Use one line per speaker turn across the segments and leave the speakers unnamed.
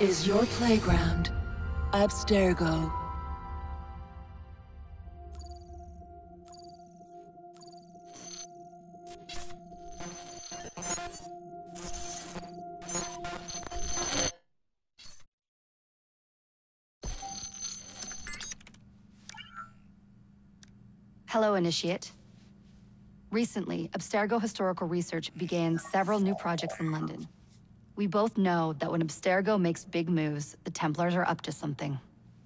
Is your playground. Abstergo.
Hello, Initiate. Recently, Abstergo Historical Research began several new projects in London. We both know that when Abstergo makes big moves, the Templars are up to something.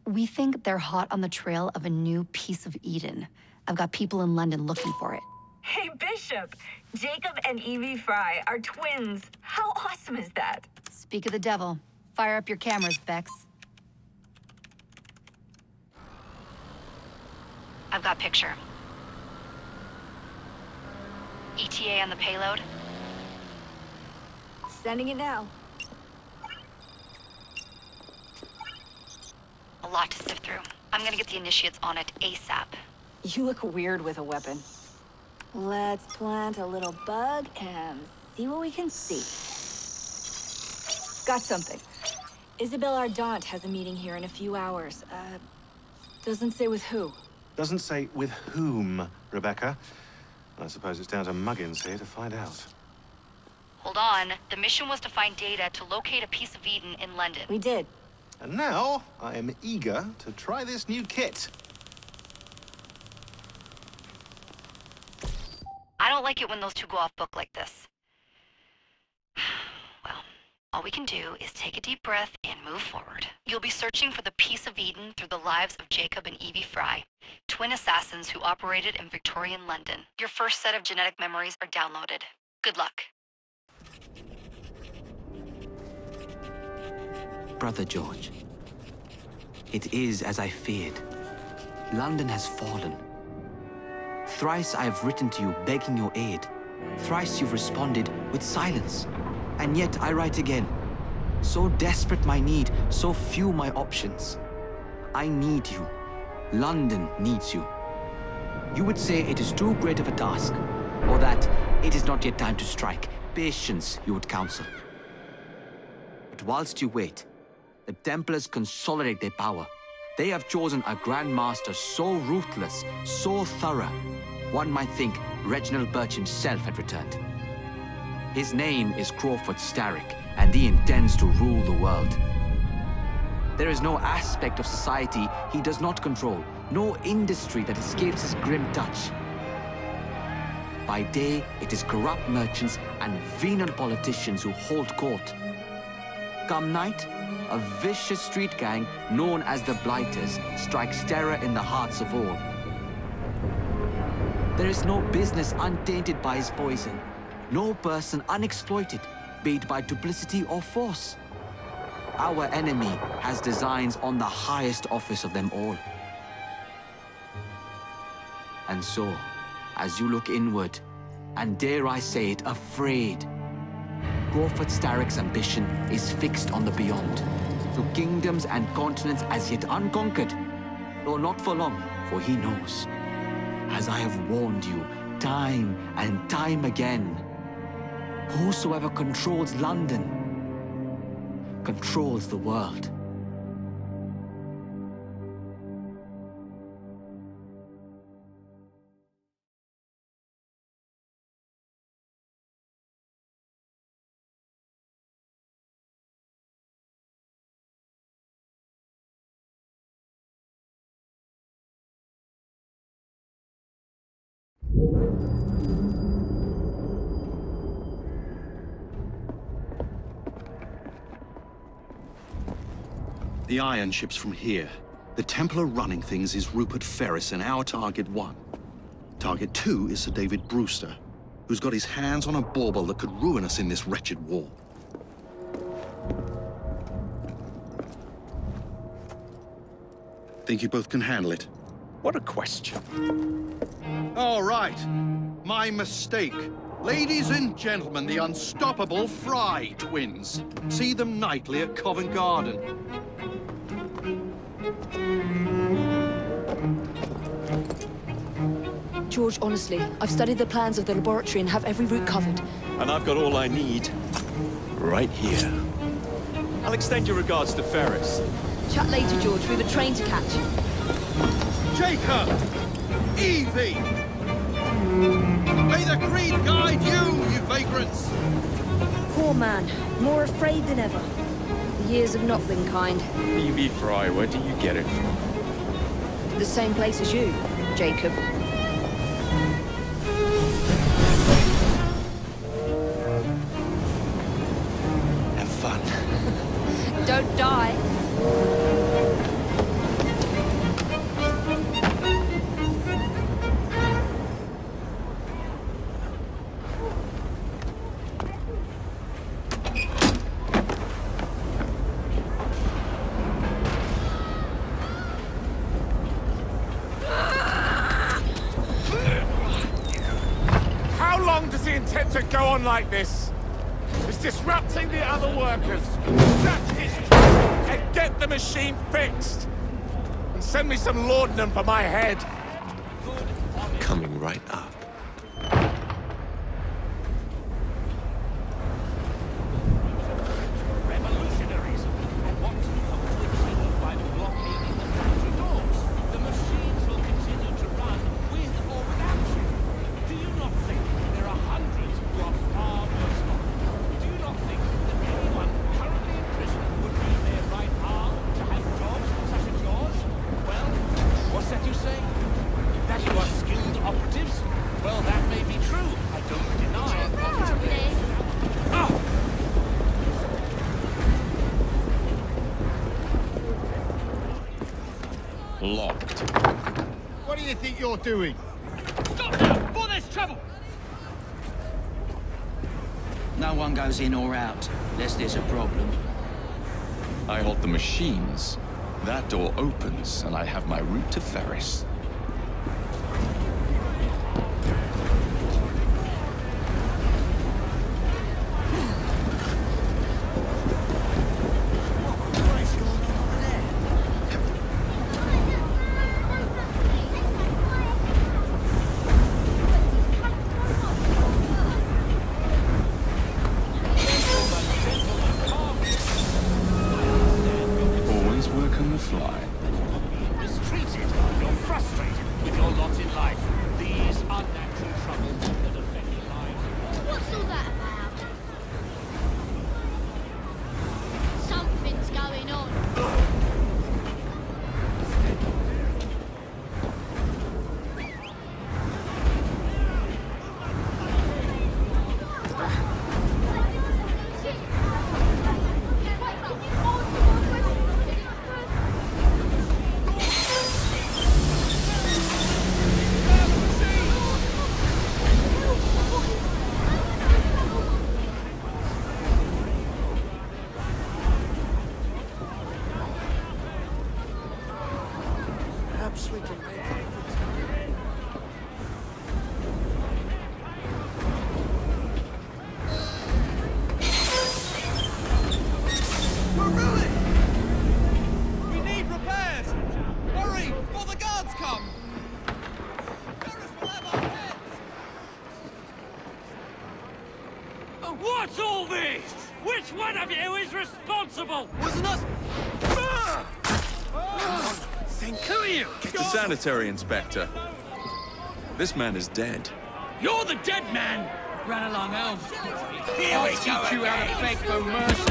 We think they're hot on the trail of a new piece of Eden. I've got people in London looking for it.
Hey, Bishop! Jacob and Evie Frye are twins. How awesome is that?
Speak of the devil. Fire up your cameras, Bex. I've got picture. ETA on the payload?
Sending it now.
A lot to sift through. I'm gonna get the initiates on it ASAP.
You look weird with a weapon. Let's plant a little bug and see what we can see. Got something. Isabel Ardant has a meeting here in a few hours. Uh, doesn't say with who.
Doesn't say with whom, Rebecca. I suppose it's down to Muggins here to find out.
Hold on. The mission was to find data to locate a piece of Eden in London.
We did.
And now, I am eager to try this new kit.
I don't like it when those two go off book like this. Well, all we can do is take a deep breath and move forward. You'll be searching for the piece of Eden through the lives of Jacob and Evie Frye, twin assassins who operated in Victorian London. Your first set of genetic memories are downloaded. Good luck.
Brother George. It is as I feared. London has fallen. Thrice I have written to you begging your aid. Thrice you've responded with silence. And yet I write again. So desperate my need, so few my options. I need you. London needs you. You would say it is too great of a task, or that it is not yet time to strike. Patience, you would counsel. But whilst you wait, the Templars consolidate their power. They have chosen a Grand Master so ruthless, so thorough, one might think Reginald Birch himself had returned. His name is Crawford Starrick, and he intends to rule the world. There is no aspect of society he does not control, no industry that escapes his grim touch. By day, it is corrupt merchants and venal politicians who hold court. Come night, a vicious street gang known as the Blighters strikes terror in the hearts of all. There is no business untainted by his poison, no person unexploited, be it by duplicity or force. Our enemy has designs on the highest office of them all. And so, as you look inward, and dare I say it, afraid, Crawford Starrick's ambition is fixed on the beyond, to kingdoms and continents as yet unconquered, though not for long, for he knows. As I have warned you, time and time again, whosoever controls London controls the world.
The iron ship's from here. The Templar running things is Rupert Ferris and our target one. Target two is Sir David Brewster, who's got his hands on a bauble that could ruin us in this wretched war. Think you both can handle it?
What a question.
All right. My mistake. Ladies and gentlemen, the unstoppable Frye twins. See them nightly at Covent Garden.
George, honestly, I've studied the plans of the laboratory and have every route covered.
And I've got all I need right here.
I'll extend your regards to Ferris.
Chat later, George. We've a train to catch.
Jacob! Evie! May the creed guide you, you vagrants!
Poor man. More afraid than ever. The years have not been kind.
Evie Frye, where do you get it from?
The same place as you, Jacob.
On like this? He's disrupting the other workers. And get the machine fixed. And send me some laudanum for my head.
Coming right up.
Doing?
Stop now! Before there's trouble!
No one goes in or out, unless there's a problem.
I hold the machines. That door opens, and I have my route to Ferris. The inspector. This man is dead.
You're the dead man!
Run along, Elf.
Here
I'll
we
teach
go
you how to beg for mercy.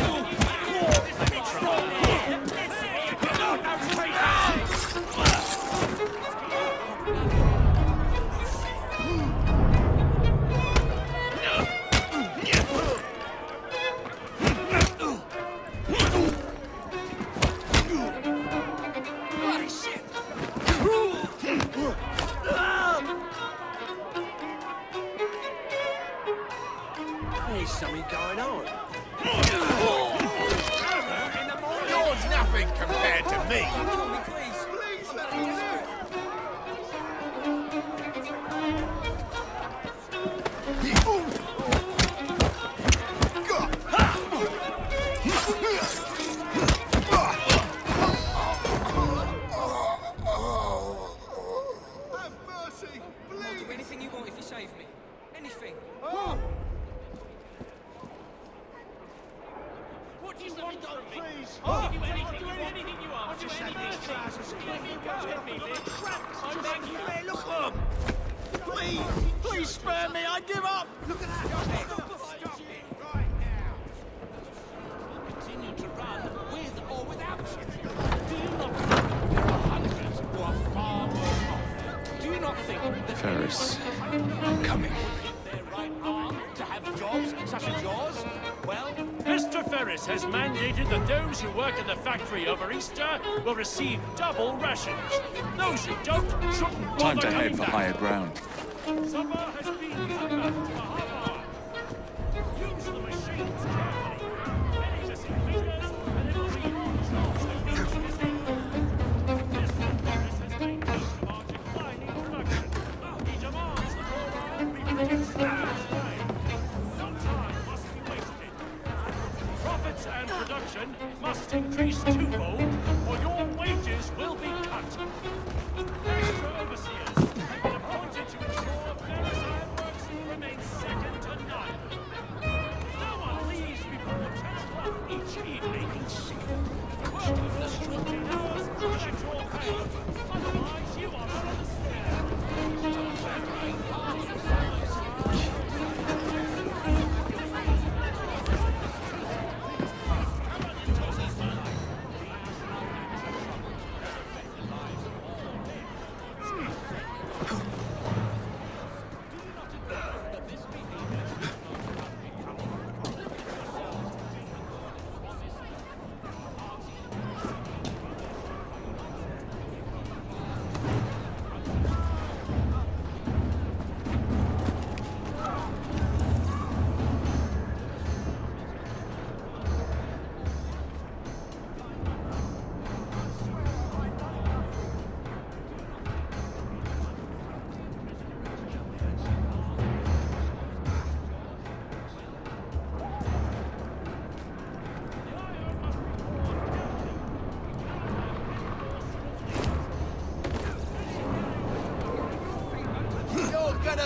Time to head for higher ground.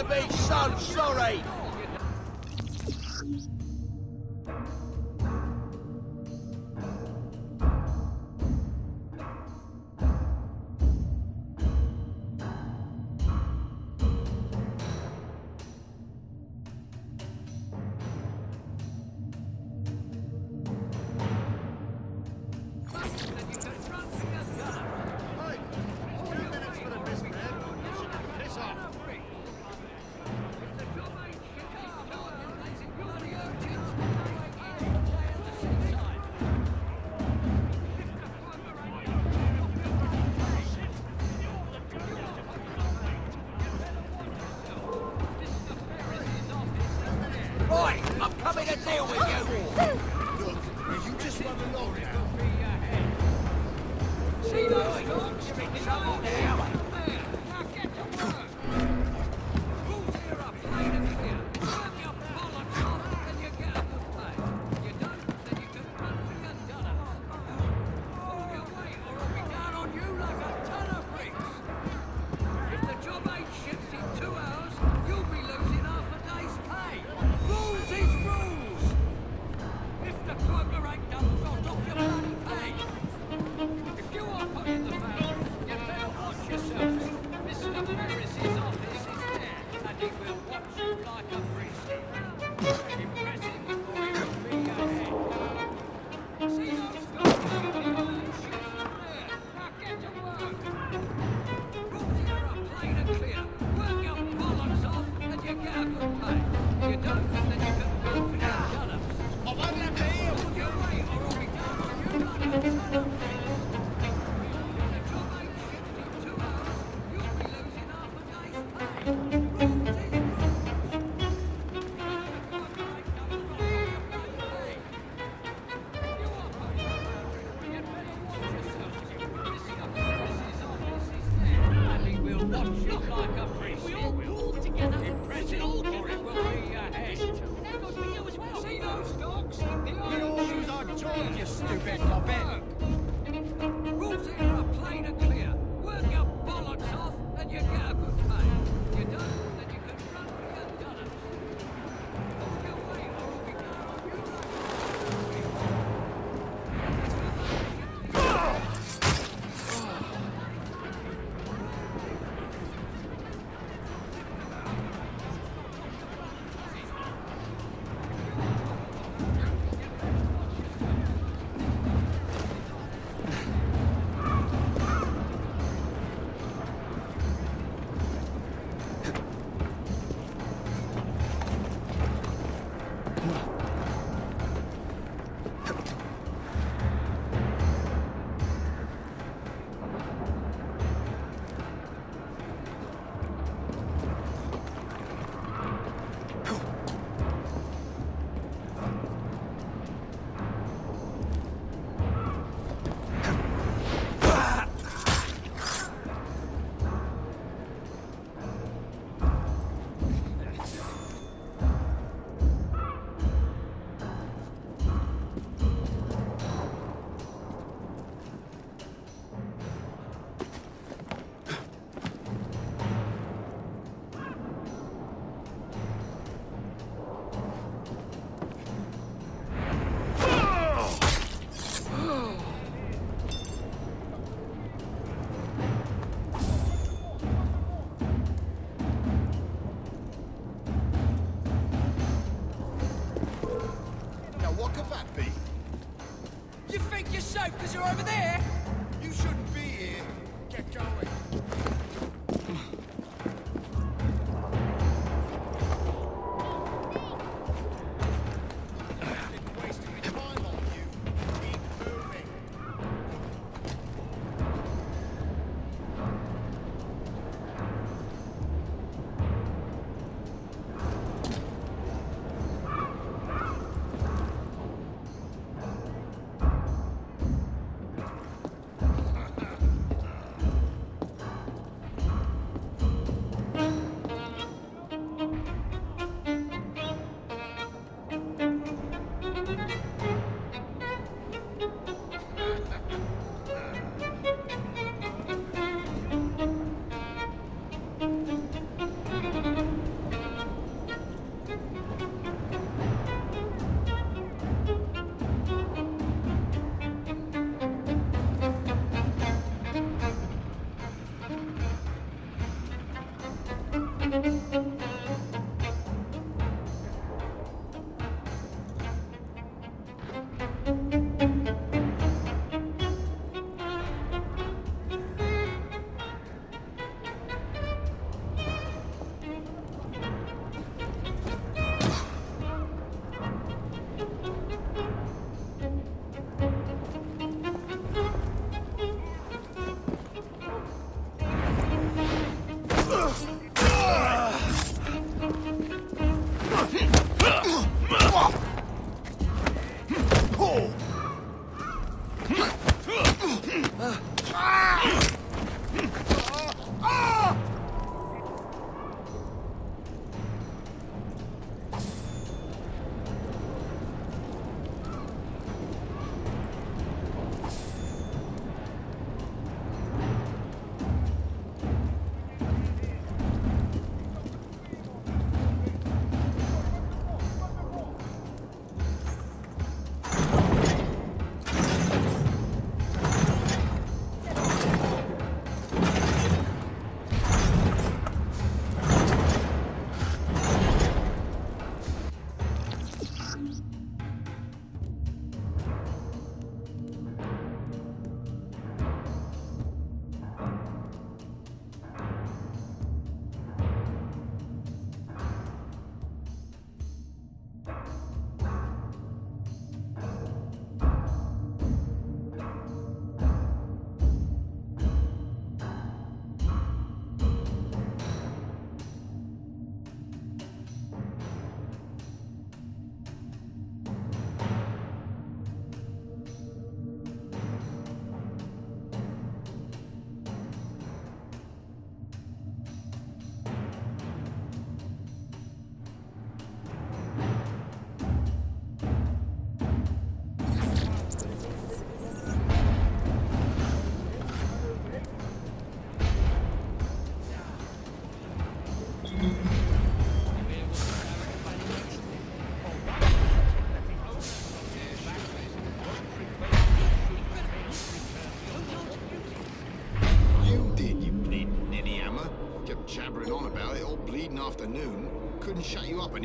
gonna be so sorry!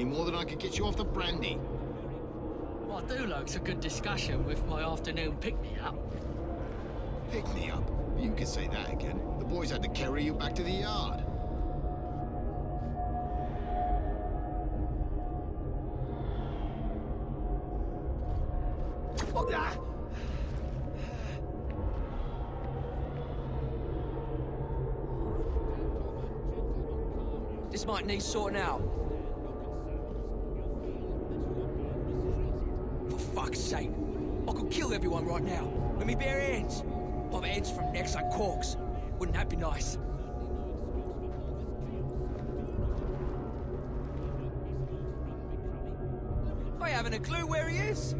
Any more than I could get you off the brandy.
What I do like's a good discussion with my afternoon pick-me-up.
Pick me up. You could say that again. The boys had to carry you back to the yard.
This might need sorting out. Kill everyone right now. Let me bare hands. Pop heads from necks like corks. Wouldn't that be nice? I haven't a clue where he is.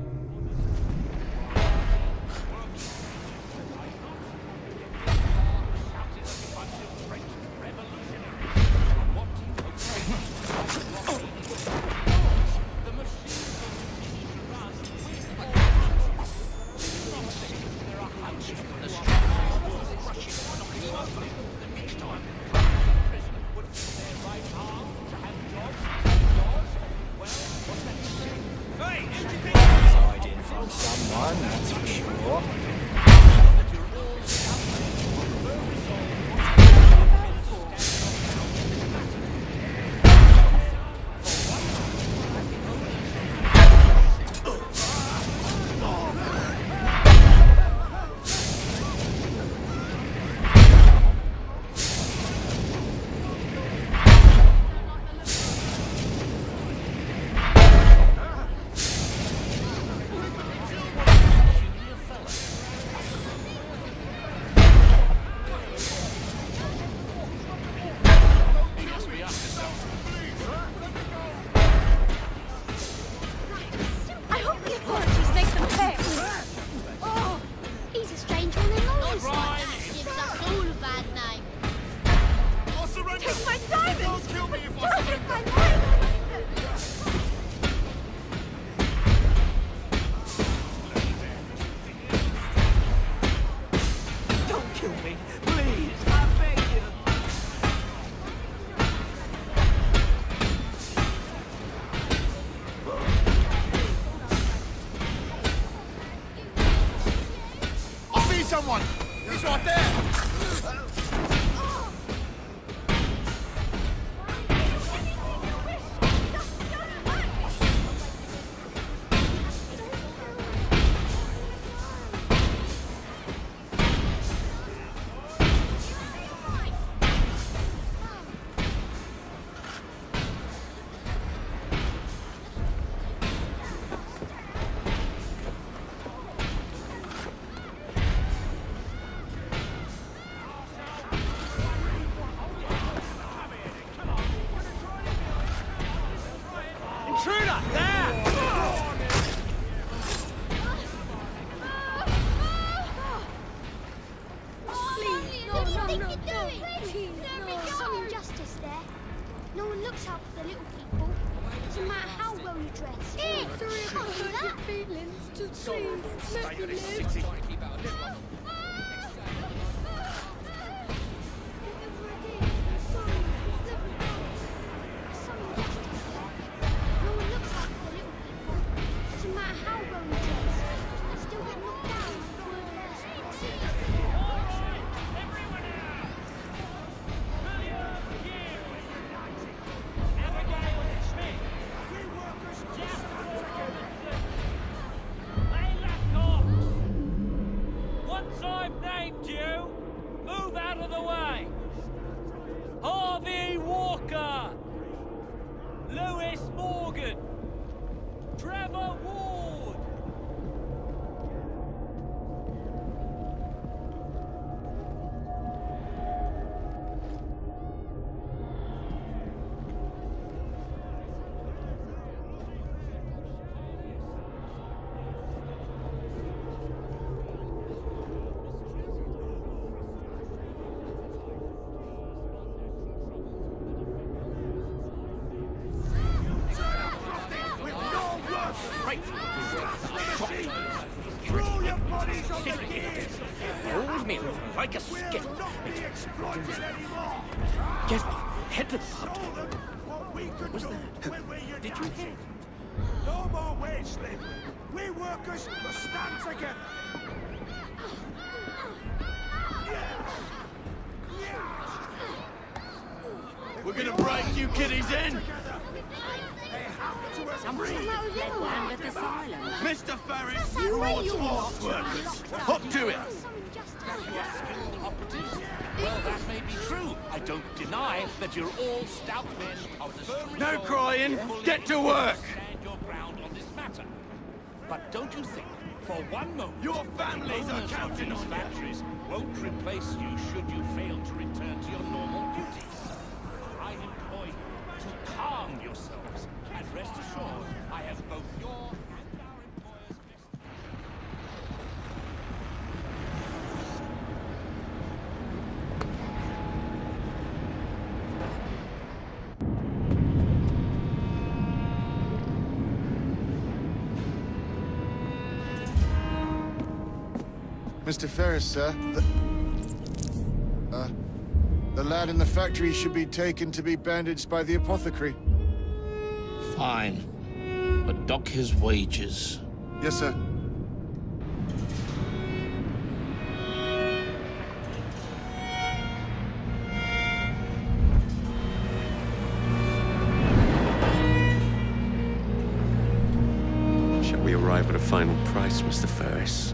Gonna break you kiddies in.
Mr. Ferris,
That's how
you're
way
all
you
forced
are.
workers.
Up to it.
Well, that may be true. I don't deny that you're all stout men of firm
No crying. Get to work.
Stand your ground on this matter. But don't you think, for one moment,
Your families are
owners of
counting
these
on you.
factories won't replace you should you fail to return to your normal duties? Yourselves and rest assured I have both your and our employers' best
Mr. Ferris, sir. The... Uh, the lad in the factory should be taken to be bandaged by the apothecary.
Fine. But dock his wages.
Yes, sir.
Shall we arrive at a final price, Mr. Ferris?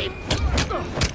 Him!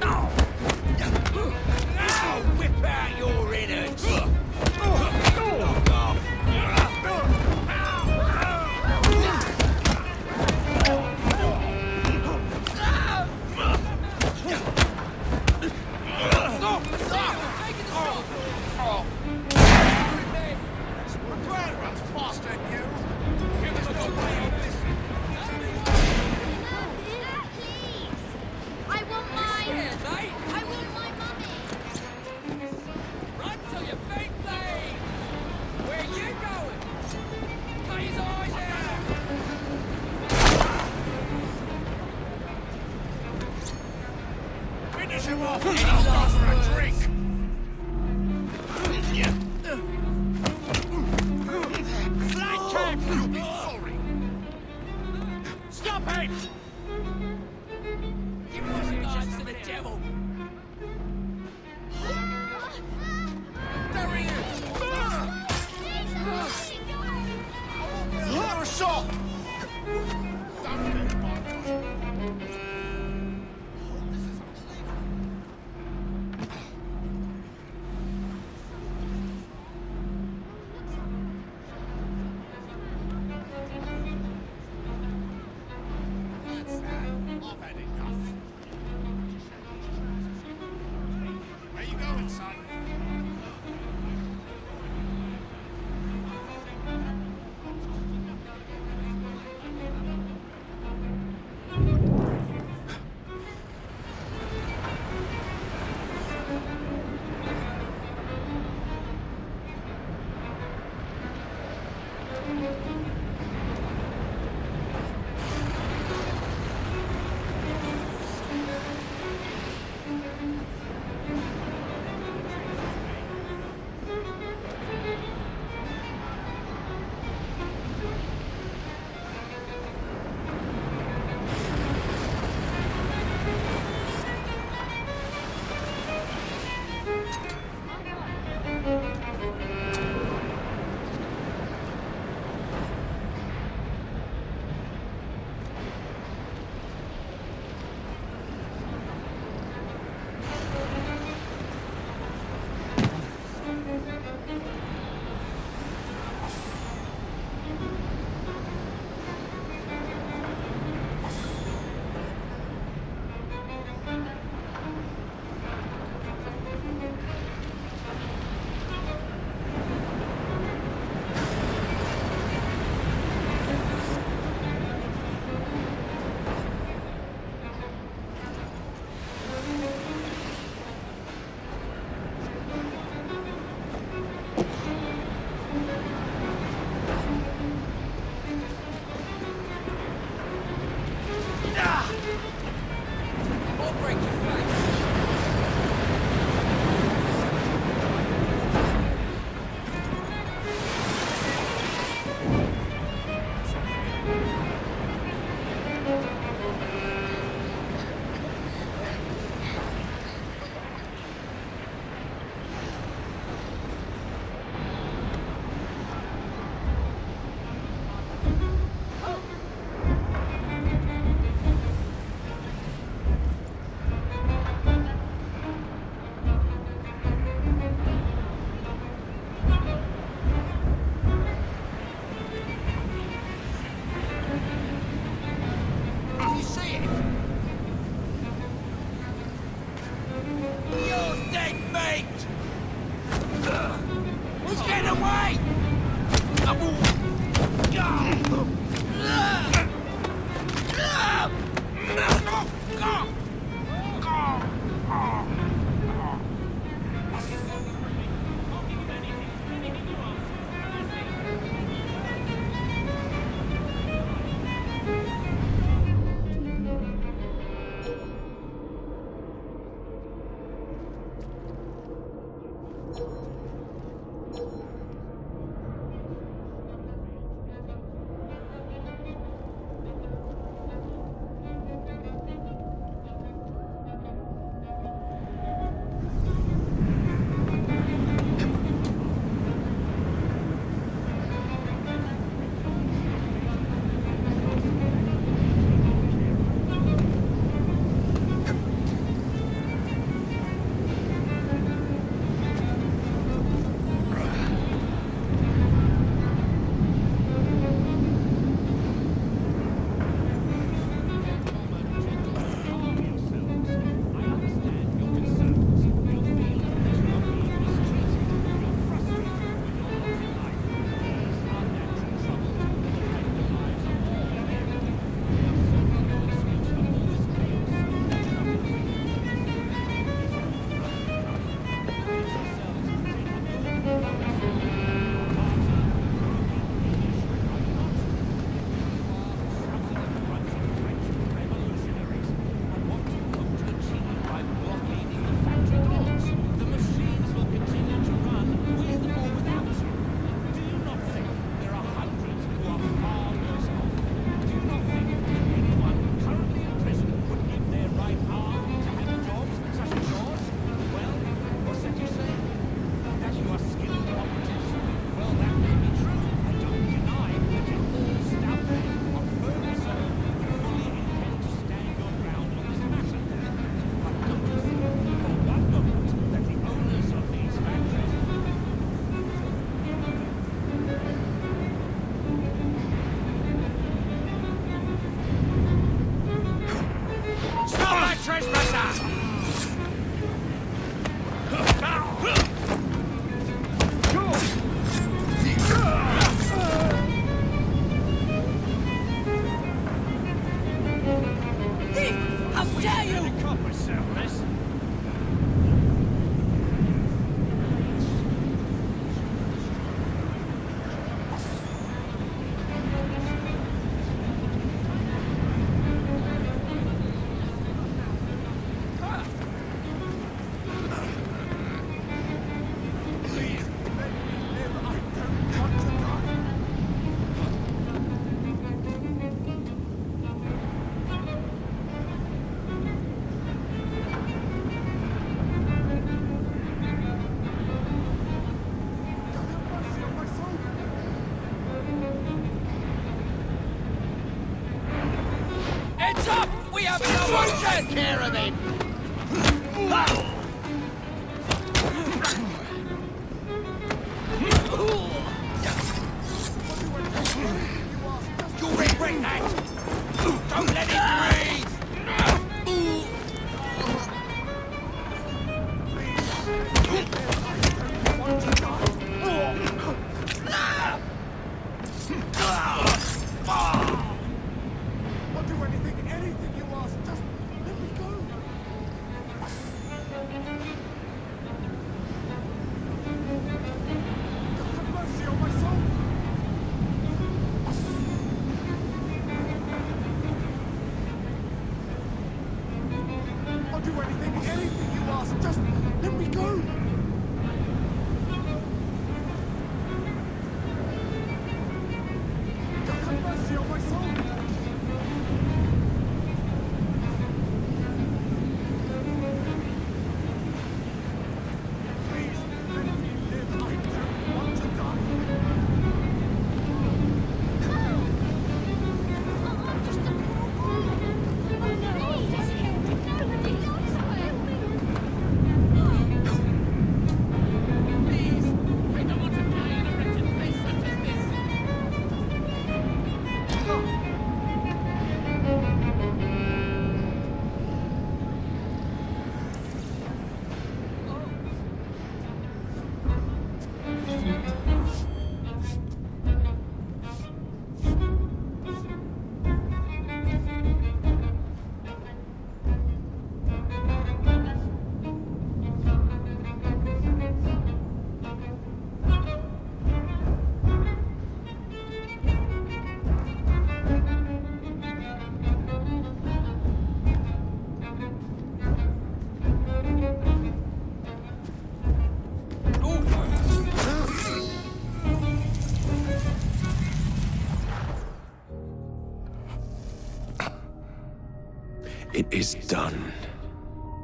Is
done.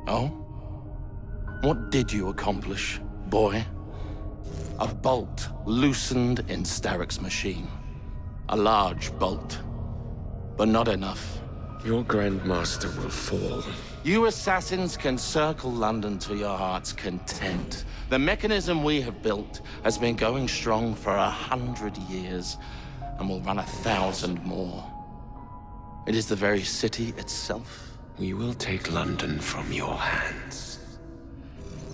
Oh? What did you accomplish, boy? A bolt loosened in Starrick's machine. A large bolt. But not enough.
Your Grandmaster will fall.
You assassins can circle London to your heart's content. The mechanism we have built has been going strong for a hundred years and will run a thousand more. It is the very city itself.
We will take London from your hands.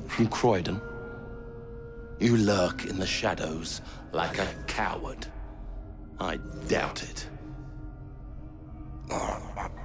From Croydon? You lurk in the shadows like a coward. I doubt it.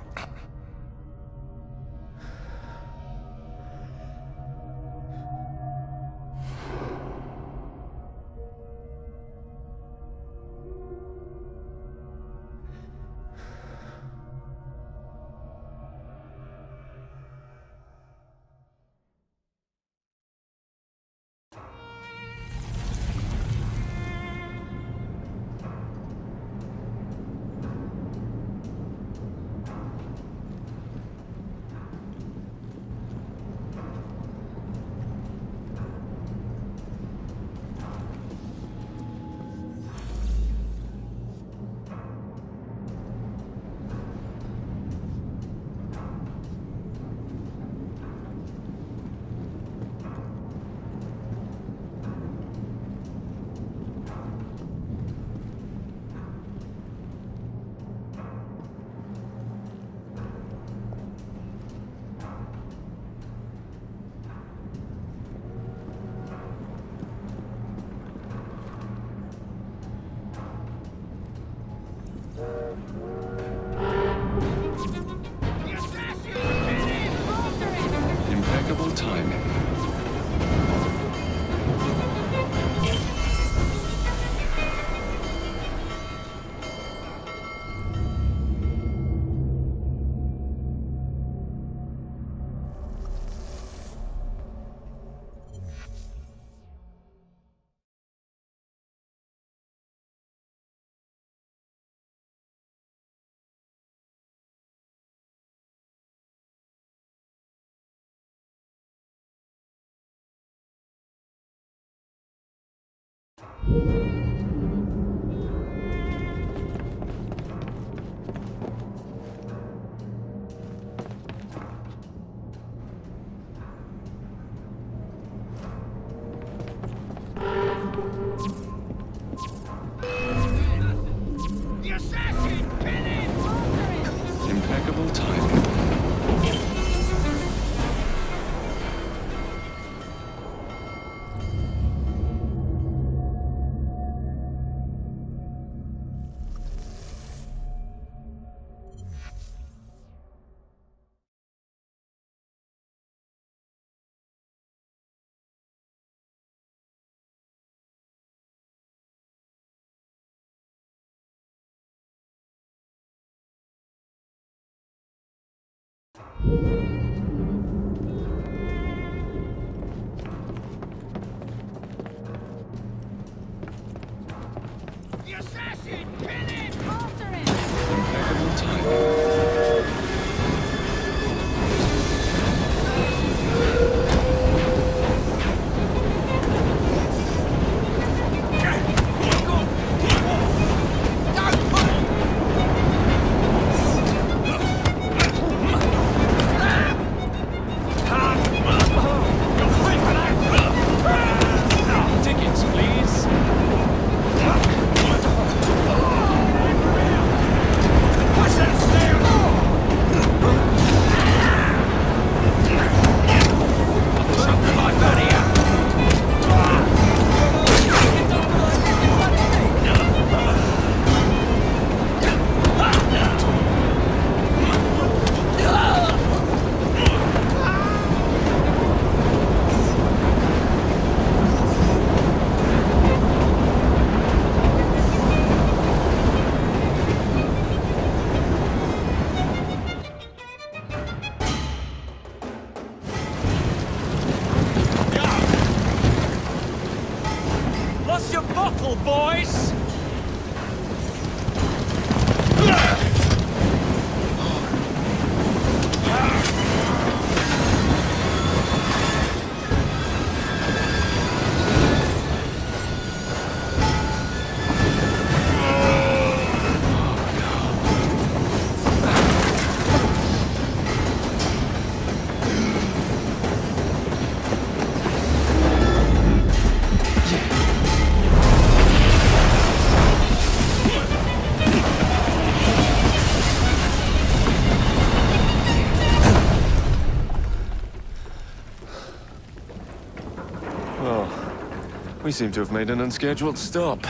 We seem to have made an unscheduled stop.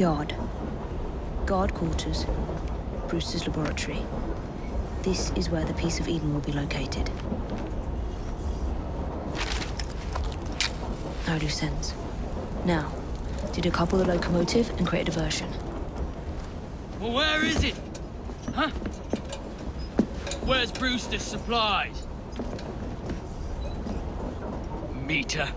Yard. Guard quarters. Brewster's laboratory. This is where the piece of Eden will be located. No loose ends. Now, to decouple the locomotive and create a diversion.
Well, where is it? Huh? Where's Brewster's supplies? Meter.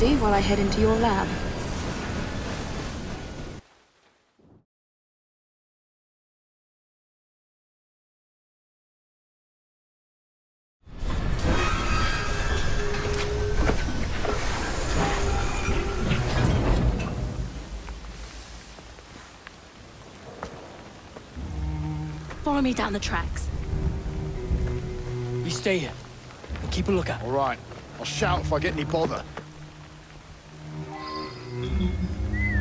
Keep busy while I head into your lab.
Follow me down the tracks.
You stay here. and Keep a lookout.
All right. I'll shout if I get any bother.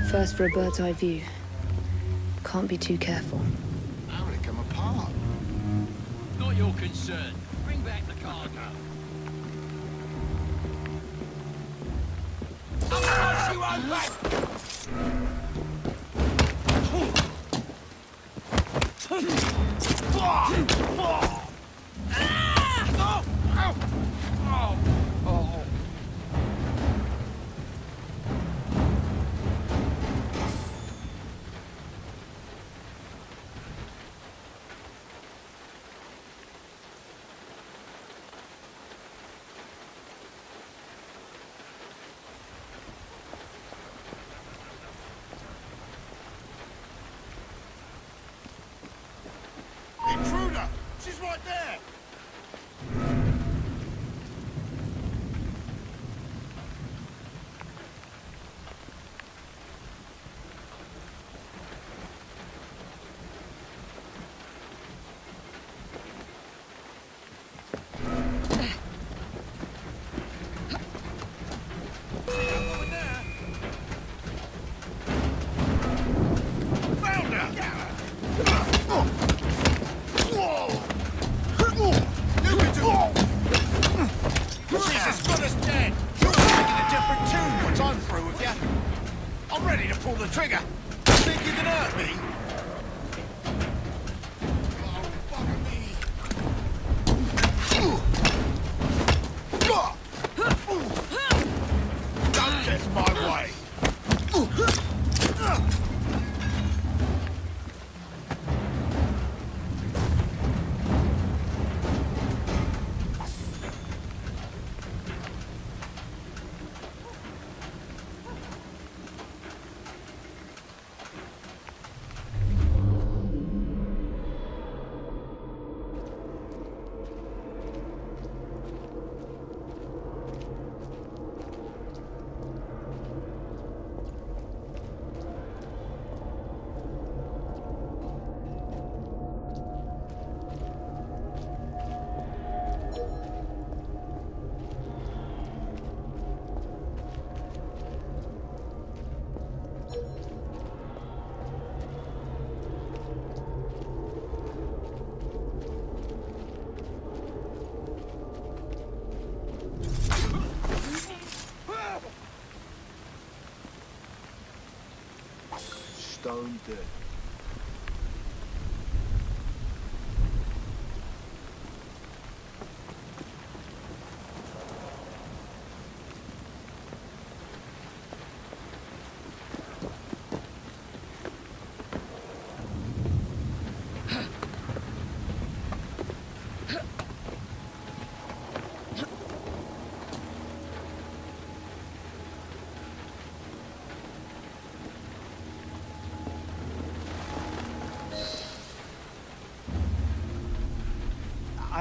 First for a bird's eye view. Can't be too careful.
How did it come apart?
Not your concern. Bring back the cargo.
I'll you on
Stone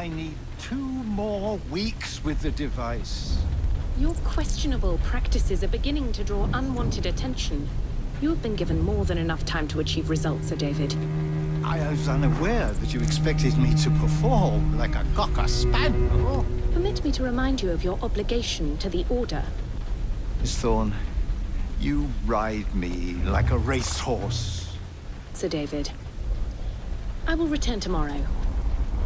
I need two more weeks with the device.
Your questionable practices are beginning to draw unwanted attention. You have been given more than enough time to achieve results, Sir David.
I was unaware that you expected me to perform like a cocker spaniel.
Permit me to remind you of your obligation to the Order.
Miss Thorne, you ride me like a racehorse.
Sir David. I will return tomorrow.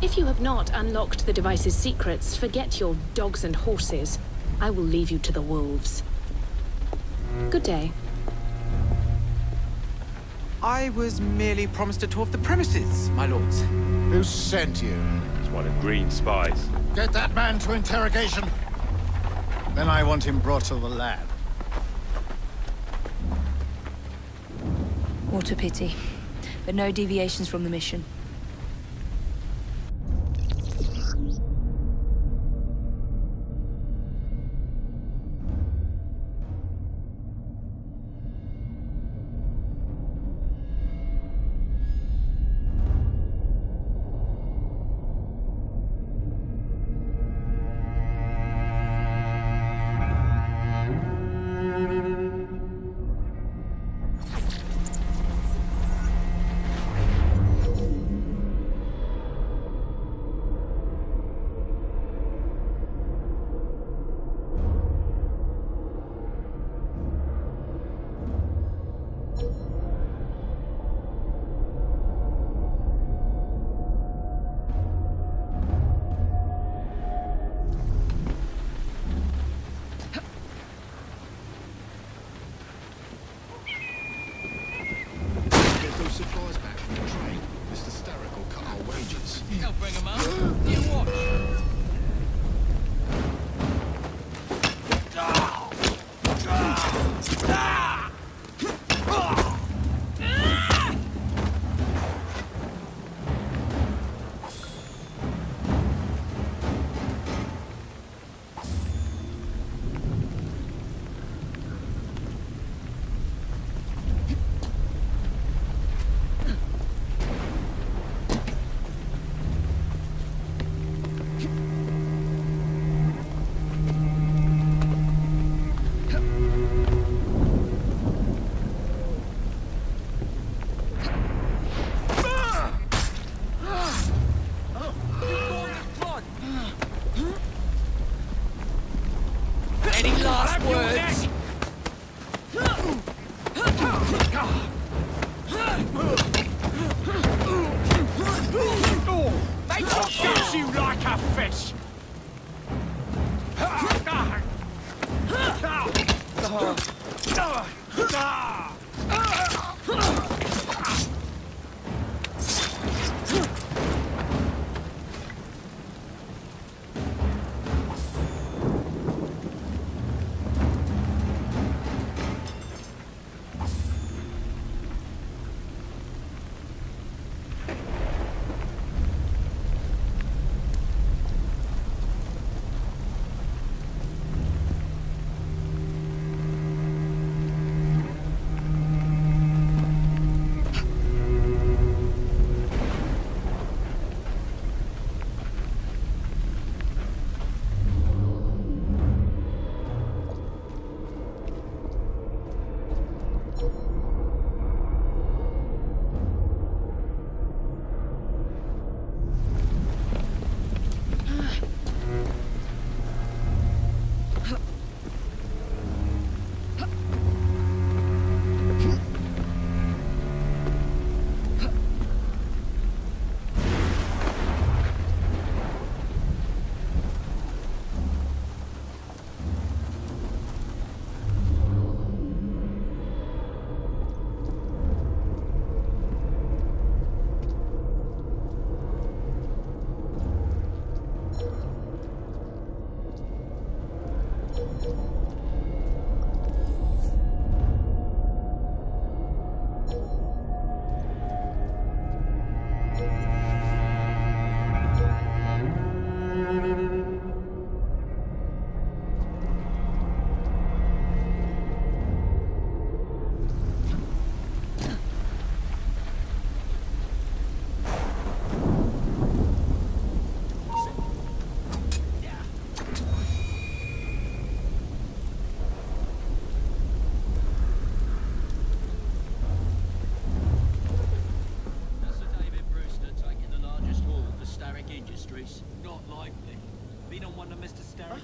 If you have not unlocked the device's secrets, forget your dogs and horses. I will leave you to the wolves. Good day.
I was merely promised a tour of the premises, my lords.
Who sent you?
It's one of Green's spies.
Get that man to interrogation. Then I want him brought to the lab.
What a pity. But no deviations from the mission.
Wages.
I'll bring 'em up. You watch.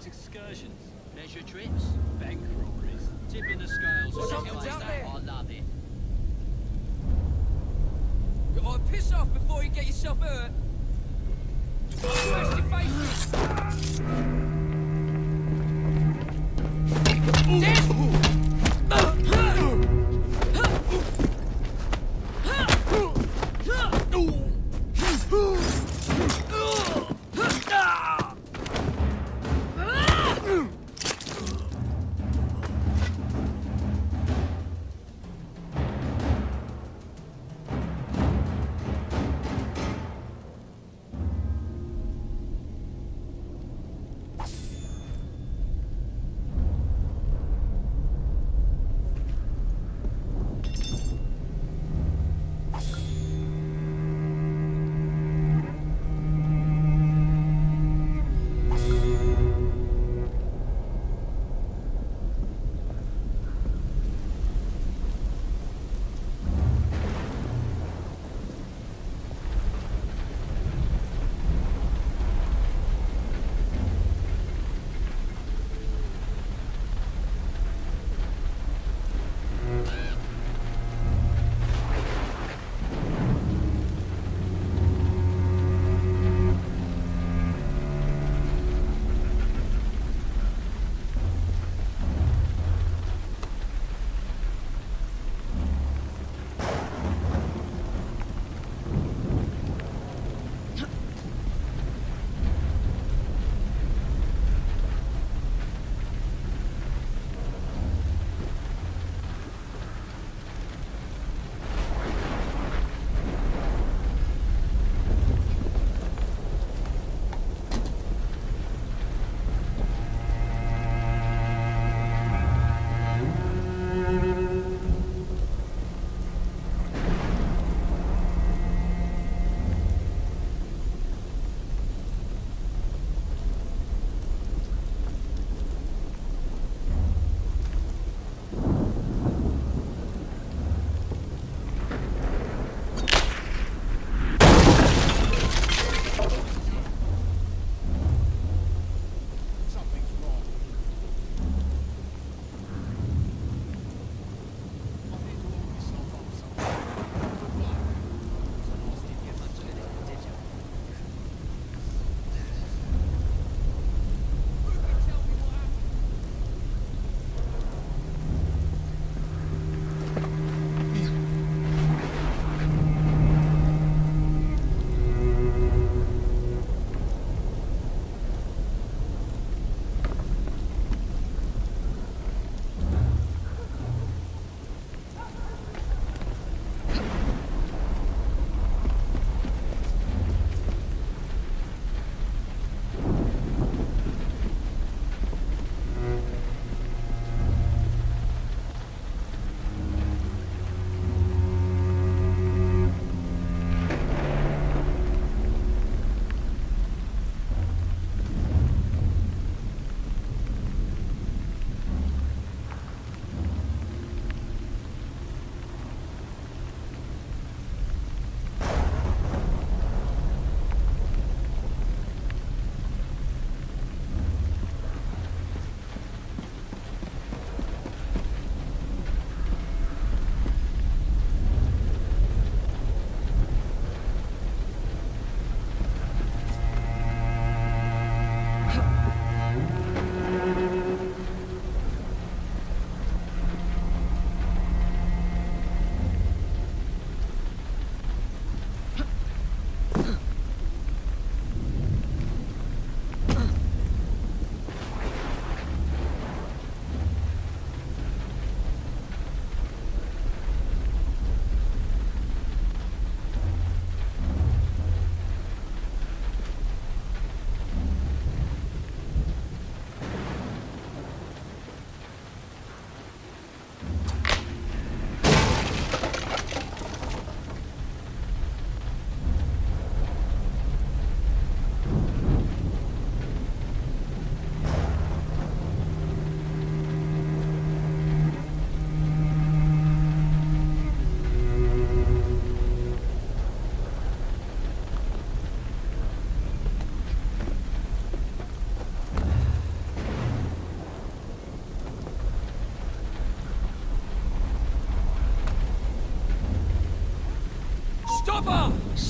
Excursions.
leisure trips,
Bank robberies.
tipping the scales on
Something's out
like
there.
that. I love it.
Oh, piss off before you get yourself hurt.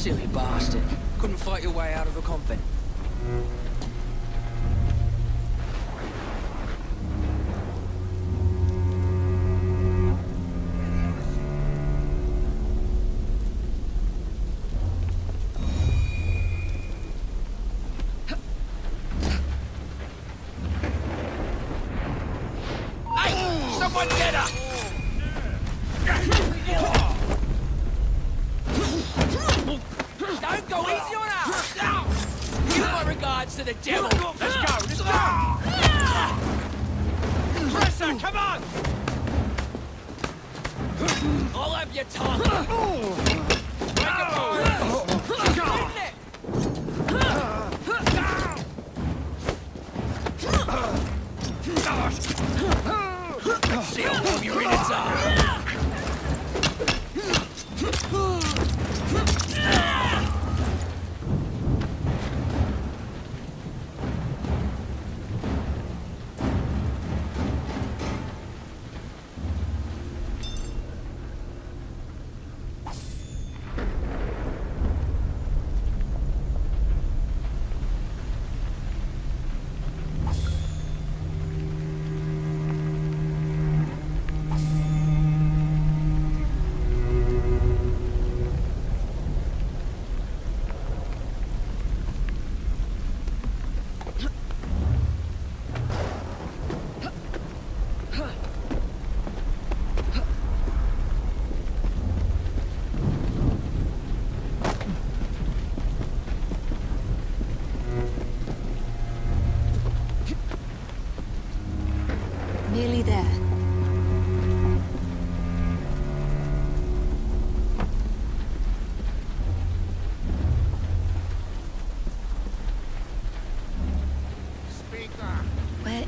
Silly bastard. Couldn't fight your way out of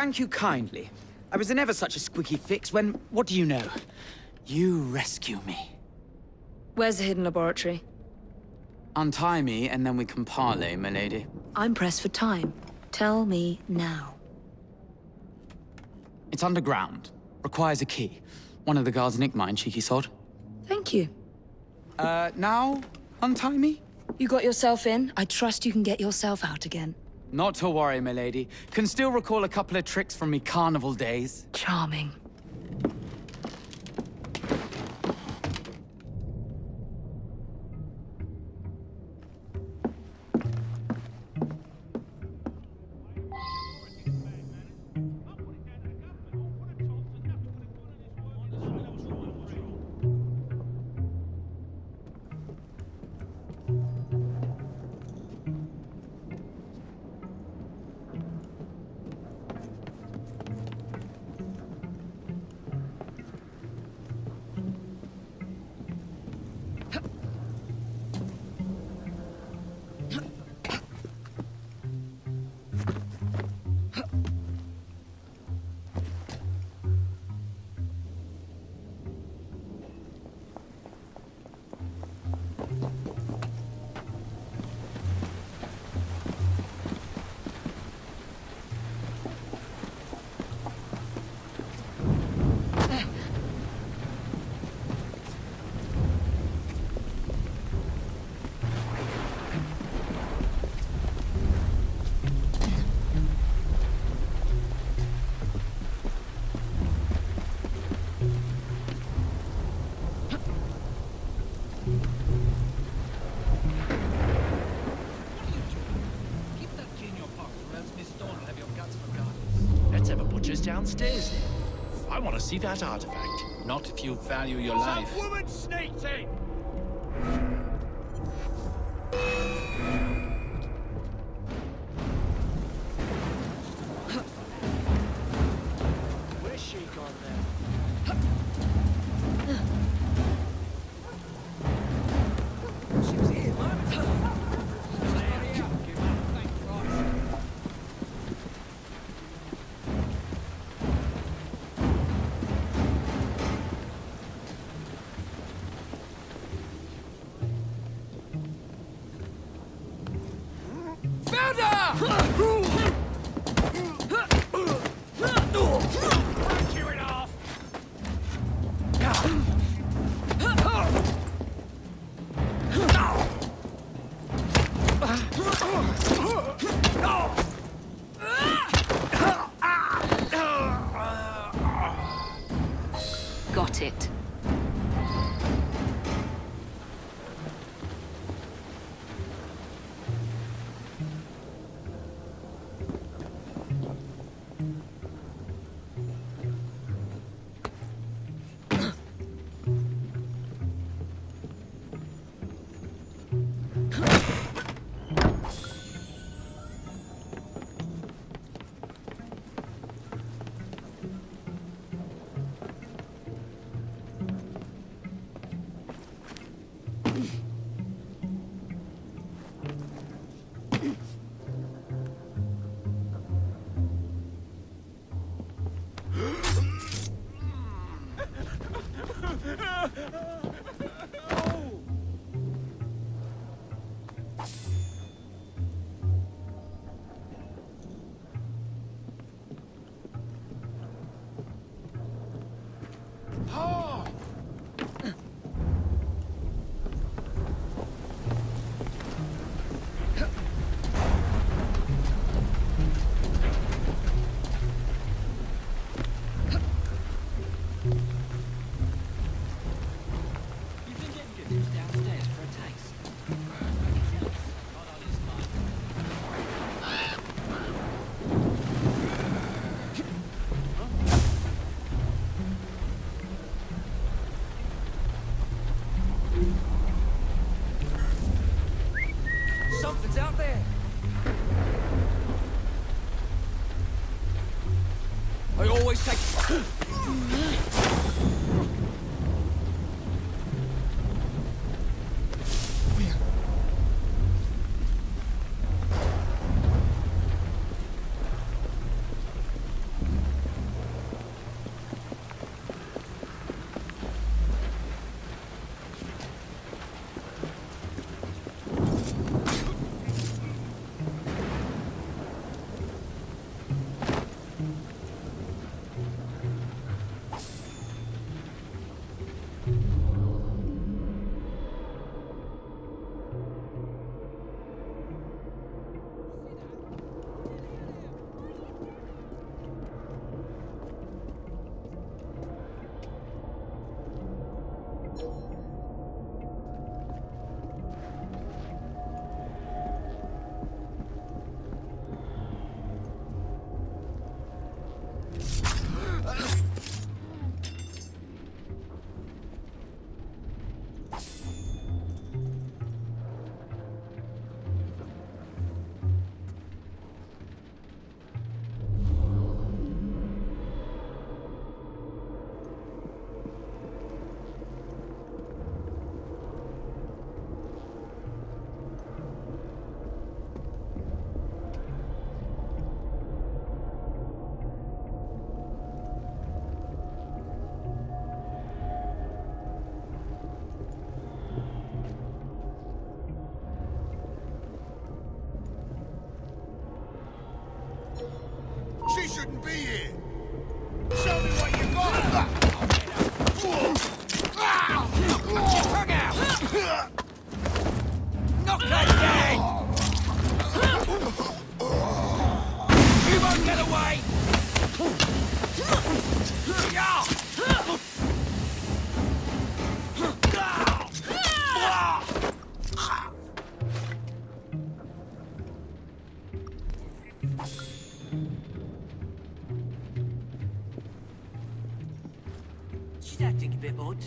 thank you kindly. I was in ever such a squeaky fix when, what do you know? You rescue me.
Where's the hidden laboratory?
Untie me, and then we can parley, milady.
I'm pressed for time. Tell me now.
It's underground. Requires a key. One of the guards nicked mine, cheeky sod.
Thank you.
Uh, now, untie me?
You got yourself in. I trust you can get yourself out again.
Not to worry, milady. Can still recall a couple of tricks from me carnival days.
Charming.
See that artifact.
Not if you value your life.
woman sneaked in!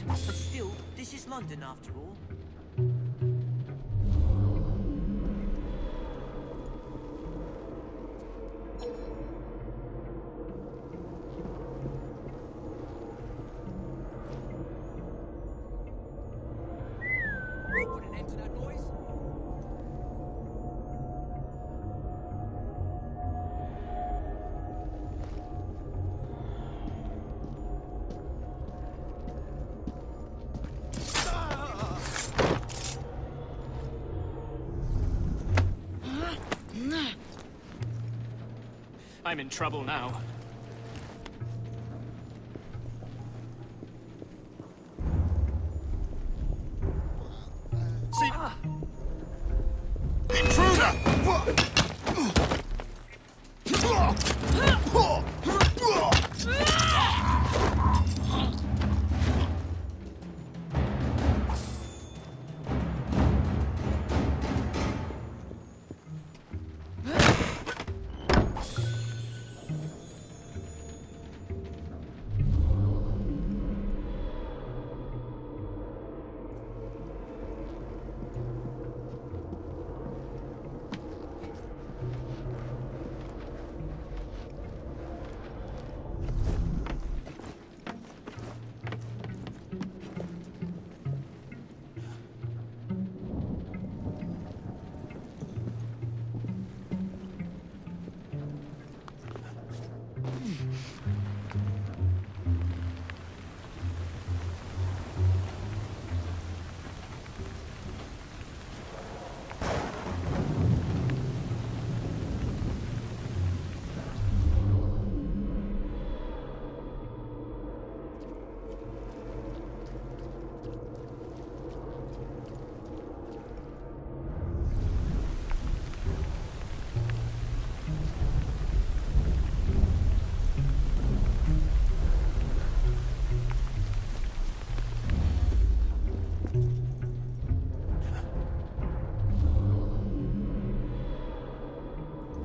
but still, this is London after all.
I'm in trouble now.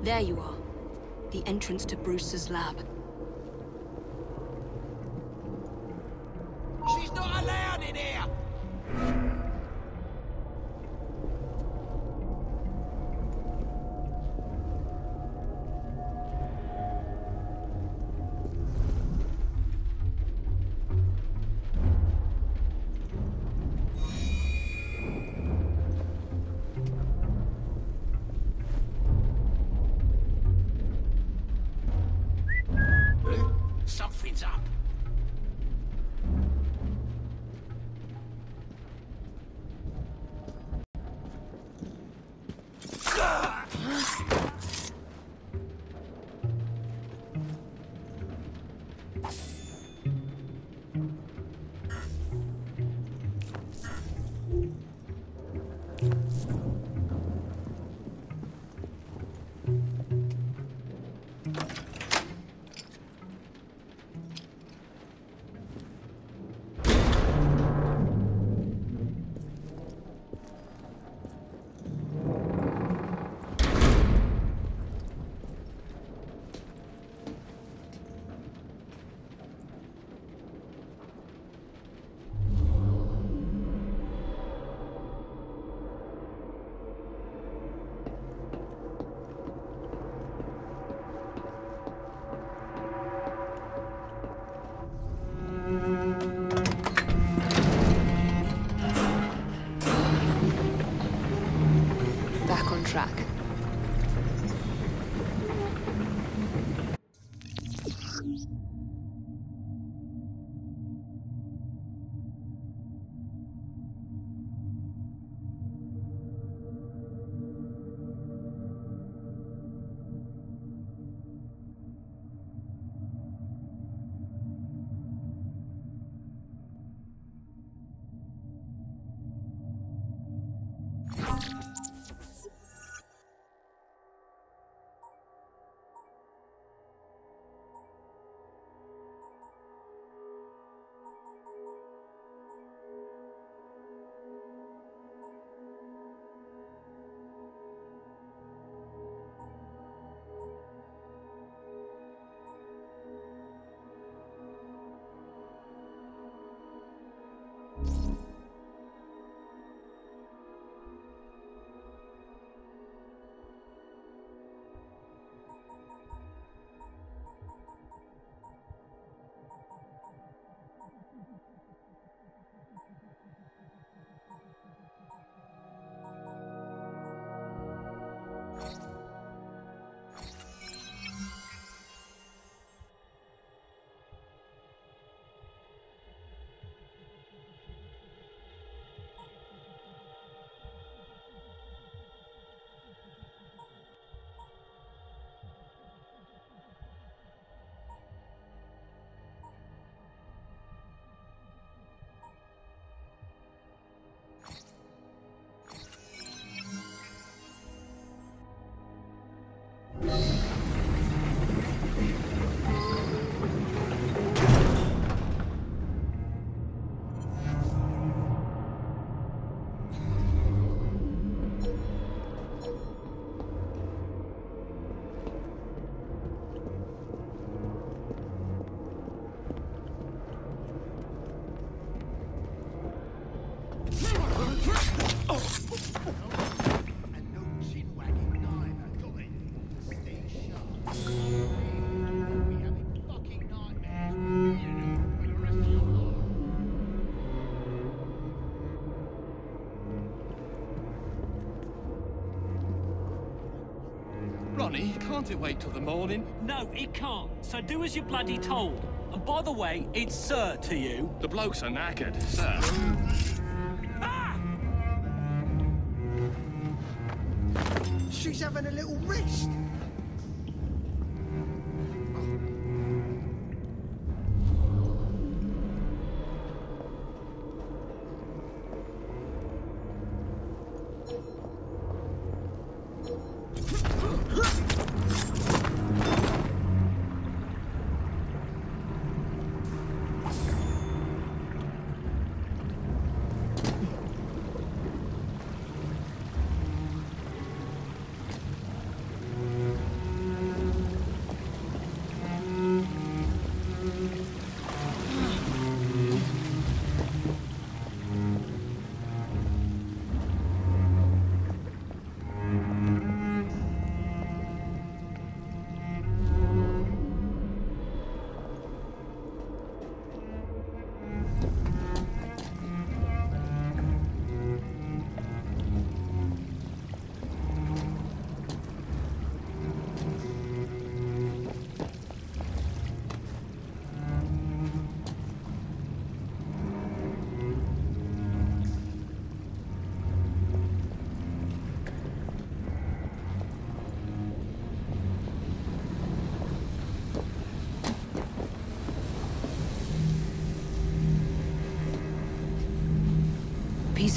There you are. The entrance to Brewster's lab.
Can't it wait till the morning?
No, it can't. So do as you're bloody told. And by the way, it's sir to you.
The blokes are knackered, sir. ah!
She's having a little rest.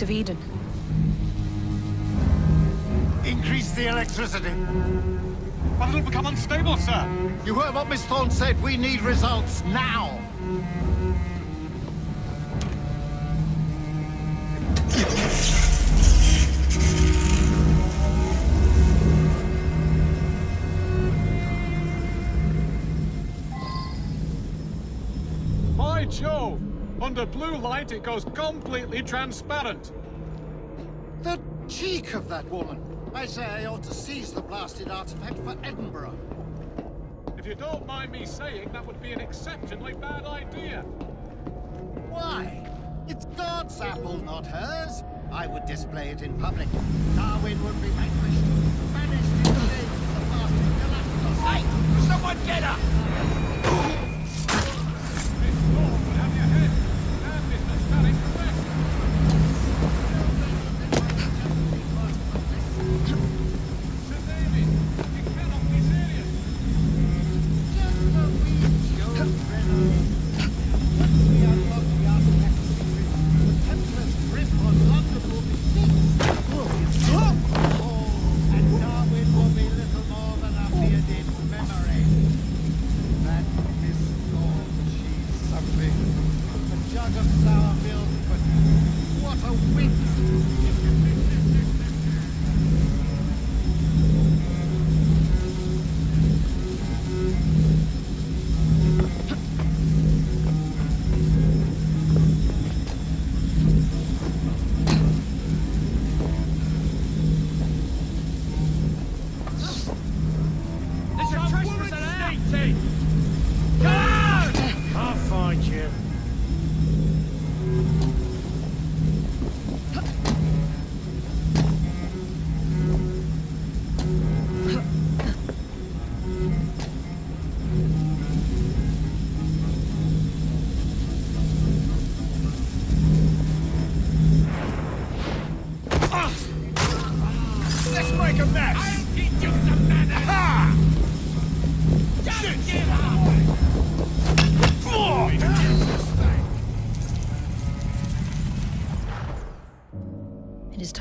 Piece of Eden.
Increase the electricity.
But it'll become unstable, sir.
You heard what Miss Thorne said. We need results now.
By Jove! Under blue light, it goes completely transparent.
The cheek of that woman. I say I ought to seize the blasted artifact for Edinburgh.
If you don't mind me saying, that would be an exceptionally bad idea.
Why? It's God's apple, not hers. I would display it in public. Darwin would be vanquished, banished into the the bastard Galapagos.
Hey! Someone get her!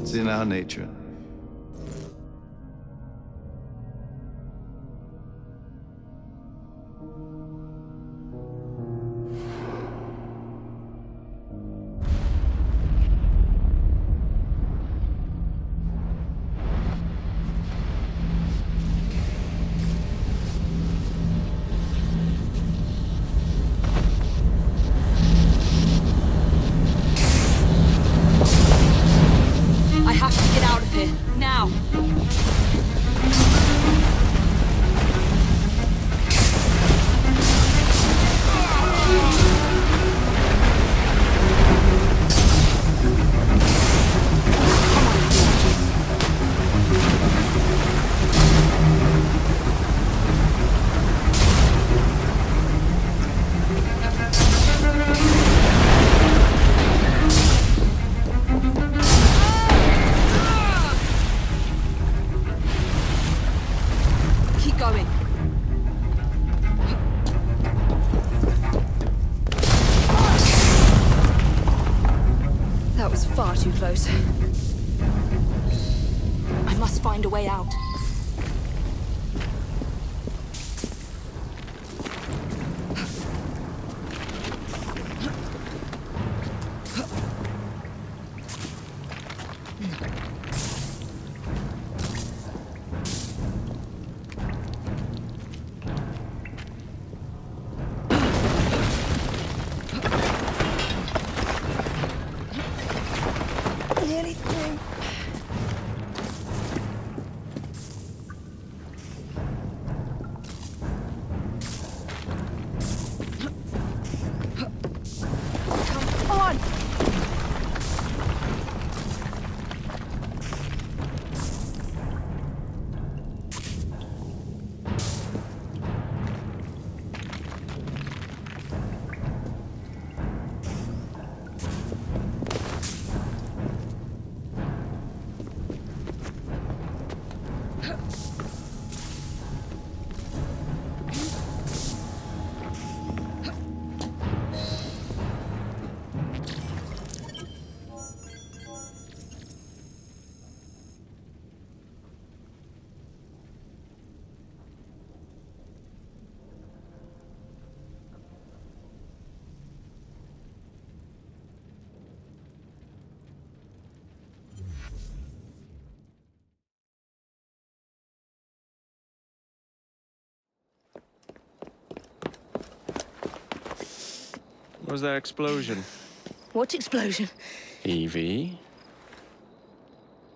It's in our nature.
What was that explosion?
What explosion?
Evie?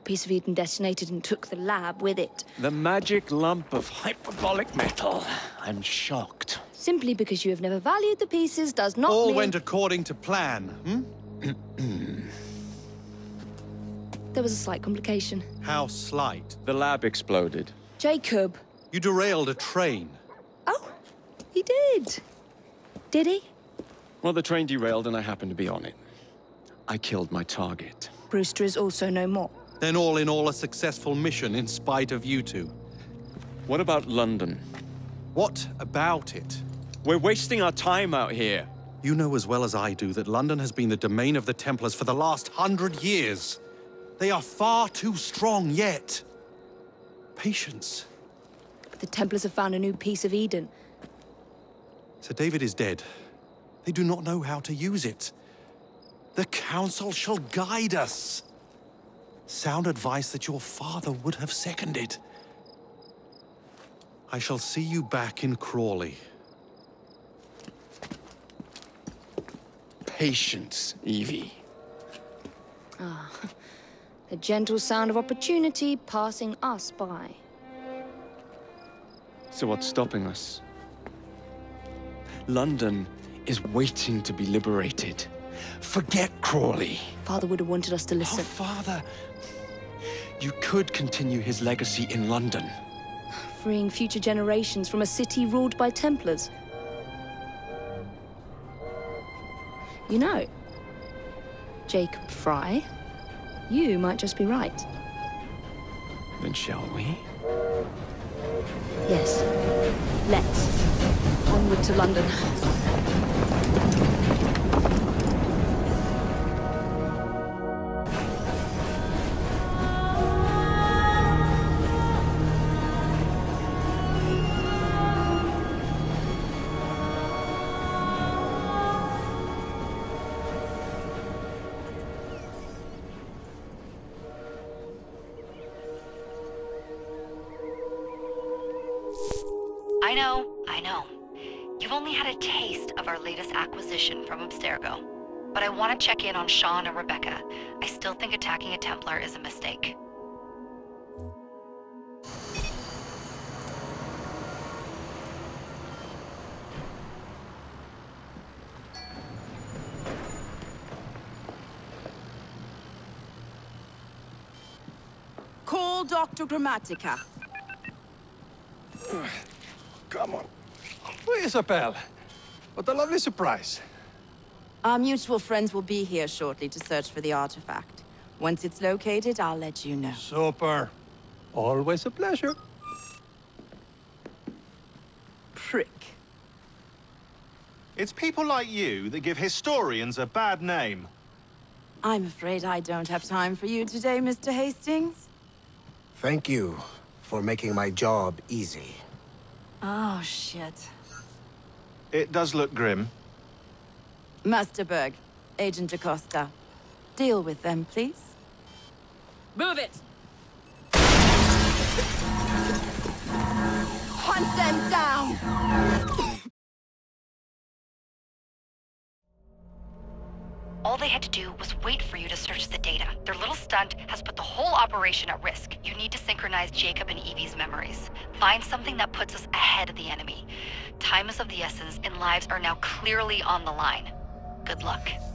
Piece of Eden detonated and took the lab with it.
The magic lump of hyperbolic metal. I'm shocked.
Simply because you have never valued the pieces does not
All
mean...
went according to plan, hmm?
There was a slight complication.
How slight.
The lab exploded.
Jacob.
You derailed a train.
Oh, he did. Did he?
Well, the train derailed and I happened to be on it. I killed my target.
Brewster is also no more.
Then all in all a successful mission in spite of you two.
What about London?
What about it?
We're wasting our time out here.
You know as well as I do that London has been the domain of the Templars for the last hundred years. They are far too strong yet. Patience.
The Templars have found a new piece of Eden.
Sir David is dead. They do not know how to use it. The Council shall guide us. Sound advice that your father would have seconded. I shall see you back in Crawley.
Patience, Evie.
Ah, the gentle sound of opportunity passing us by.
So what's stopping us? London is waiting to be liberated. Forget Crawley.
Father would have wanted us to oh, listen.
Oh, Father! You could continue his legacy in London.
Freeing future generations from a city ruled by Templars. You know, Jacob Frye, you might just be right.
Then shall we?
Yes. Let's. Onward to London.
But I want to check in on Shaun and Rebecca. I still think attacking a Templar is a mistake.
Call Dr. Grammatica.
Come on. Oh, Isabelle. What a lovely surprise.
Our mutual friends will be here shortly to search for the artifact. Once it's located, I'll let you know.
Super. Always a pleasure.
Prick.
It's people like you that give historians a bad name.
I'm afraid I don't have time for you today, Mr. Hastings.
Thank you for making my job easy.
Oh, shit.
It does look grim.
Master Berg, Agent Acosta. Deal with them, please. Move it! Hunt them down!
All they had to do was wait for you to search the data. Their little stunt has put the whole operation at risk. You need to synchronize Jacob and Evie's memories. Find something that puts us ahead of the enemy. Time is of the essence, and lives are now clearly on the line. Good luck.